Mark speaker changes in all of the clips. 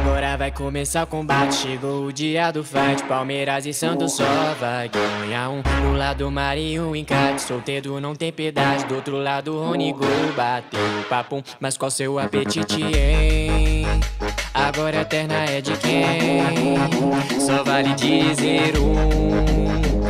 Speaker 1: Agora vai começar o combate. Chegou o dia do fight. Palmeiras e Santos só vai ganhar um. Do lado Marinho encate. Solteiro não tem piedade. Do outro lado Rony Gol bateu o papum. Mas qual seu apetite, hein? Agora a eterna é de quem? Só vale dizer um.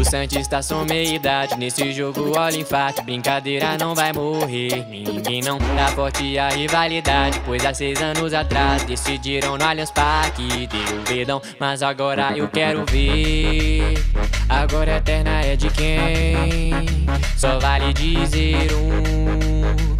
Speaker 1: O Santista só meia idade. Nesse jogo, olha enfate. Brincadeira não vai morrer. Ninguém não dá forte a rivalidade. Pois há seis anos atrás decidiram no Allianz Parque. Deu verdão, mas agora eu quero ver. Agora a eterna é de quem? Só vale dizer um.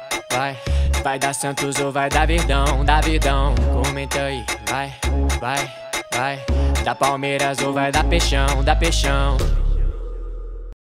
Speaker 1: vai. Vai dar Santos ou vai dar Verdão, dá Verdão. Comenta aí, vai, vai, vai. Da Palmeiras ou vai dar Peixão, dá Peixão.